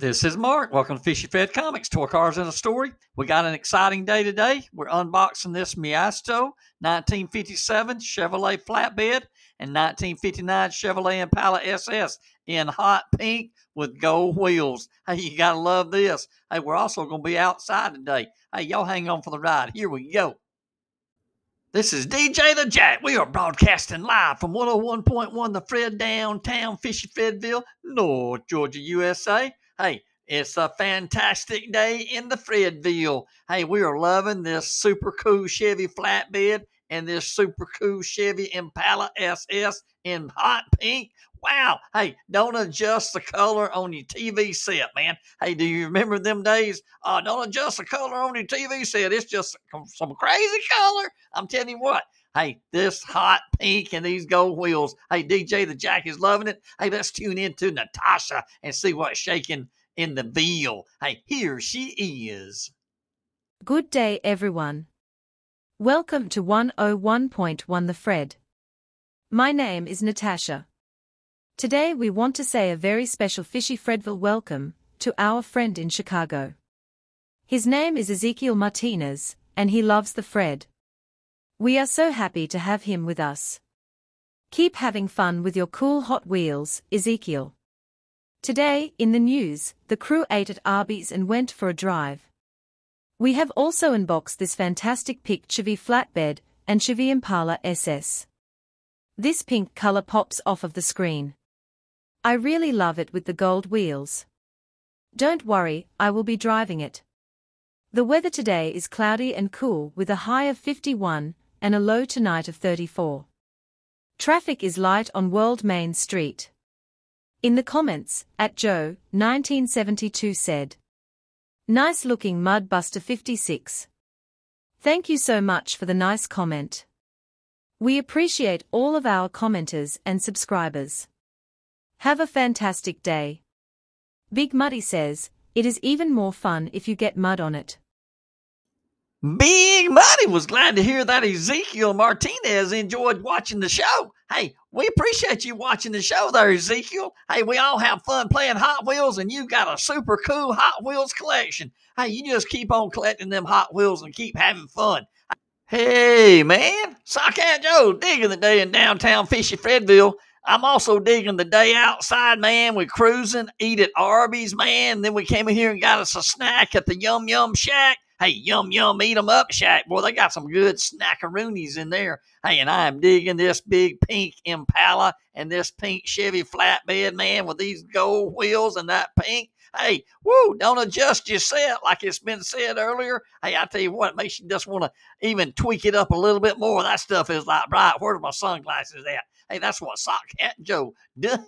This is Mark. Welcome to Fishy Fred Comics, Toy Cars and a Story. We got an exciting day today. We're unboxing this Maisto 1957 Chevrolet flatbed and 1959 Chevrolet Impala SS in hot pink with gold wheels. Hey, you gotta love this. Hey, we're also gonna be outside today. Hey, y'all hang on for the ride. Here we go. This is DJ the Jack. We are broadcasting live from 101.1 The Fred downtown Fishy Fredville, North Georgia, USA. Hey, it's a fantastic day in the Fredville. Hey, we are loving this super cool Chevy flatbed and this super cool Chevy Impala SS in hot pink. Wow. Hey, don't adjust the color on your TV set, man. Hey, do you remember them days? Uh, don't adjust the color on your TV set. It's just some crazy color. I'm telling you what. Hey, this hot pink and these gold wheels. Hey, DJ the Jack is loving it. Hey, let's tune in to Natasha and see what's shaking in the veal. Hey, here she is. Good day, everyone. Welcome to 101.1 The Fred. My name is Natasha. Today we want to say a very special Fishy Fredville welcome to our friend in Chicago. His name is Ezekiel Martinez, and he loves the Fred. We are so happy to have him with us. Keep having fun with your cool Hot Wheels, Ezekiel. Today, in the news, the crew ate at Arby's and went for a drive. We have also unboxed this fantastic pink Chevy flatbed and Chevy Impala SS. This pink color pops off of the screen. I really love it with the gold wheels. Don't worry, I will be driving it. The weather today is cloudy and cool with a high of 51 and a low tonight of 34. Traffic is light on World Main Street. In the comments, at Joe, 1972 said, Nice looking Mudbuster 56. Thank you so much for the nice comment. We appreciate all of our commenters and subscribers. Have a fantastic day. Big Muddy says, it is even more fun if you get mud on it. Big Muddy was glad to hear that Ezekiel Martinez enjoyed watching the show. Hey, we appreciate you watching the show there, Ezekiel. Hey, we all have fun playing Hot Wheels, and you got a super cool Hot Wheels collection. Hey, you just keep on collecting them Hot Wheels and keep having fun. Hey, man, Sockhat Joe digging the day in downtown Fishy Fredville. I'm also digging the day outside, man. We're cruising, eat at Arby's, man. Then we came in here and got us a snack at the Yum Yum Shack. Hey, yum yum, eat 'em up, Shack. Boy, they got some good snackaroonies in there. Hey, and I am digging this big pink Impala and this pink Chevy flatbed, man, with these gold wheels and that pink. Hey, woo, don't adjust your set like it's been said earlier. Hey, I tell you what, makes you just want to even tweak it up a little bit more. That stuff is like, right, where's my sunglasses at? Hey, that's what Sock Hat Joe did.